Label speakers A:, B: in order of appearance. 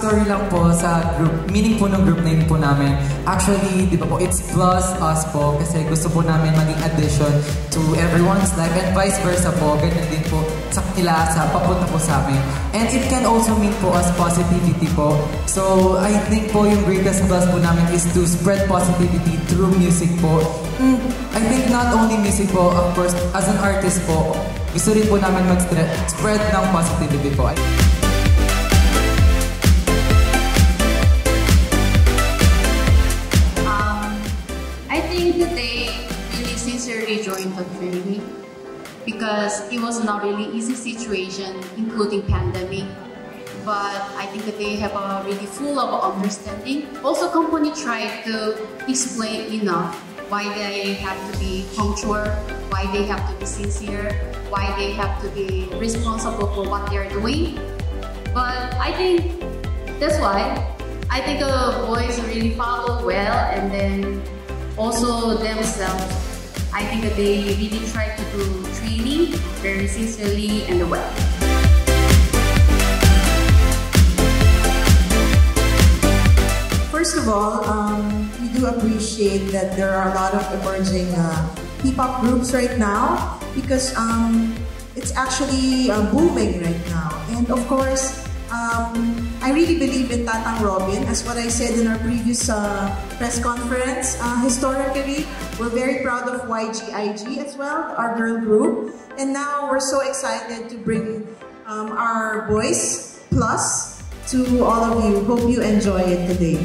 A: share lang po sa group, meaning po ng group name po namin. Actually, di ba po, it's plus us po kasi gusto po namin maging addition to everyone's life and vice versa po. Ganun din po sa kanila, sa papunta po sa amin. And it can also mean po as positivity po. So, I think po yung greatest plus po namin is to spread positivity through music po. Mm, I think not only music po, of course, as an artist po, gusto rin po namin mag-spread ng positivity po.
B: Think that they really sincerely joined the journey because it was not really easy situation, including pandemic. But I think that they have a really full of understanding. Also, company tried to explain enough why they have to be punctual, why they have to be sincere, why they have to be responsible for what they're doing. But I think that's why I think the boys really follow well and then also themselves. I think that they really try to do training very sincerely and well.
C: First of all, um, we do appreciate that there are a lot of emerging uh, hip-hop groups right now because um, it's actually uh, booming right now. And of course, um, I really believe in Tatang Robin. As what I said in our previous uh, press conference, uh, historically, we're very proud of YGIG as well, our girl group. And now we're so excited to bring um, our voice plus to all of you. Hope you enjoy it today.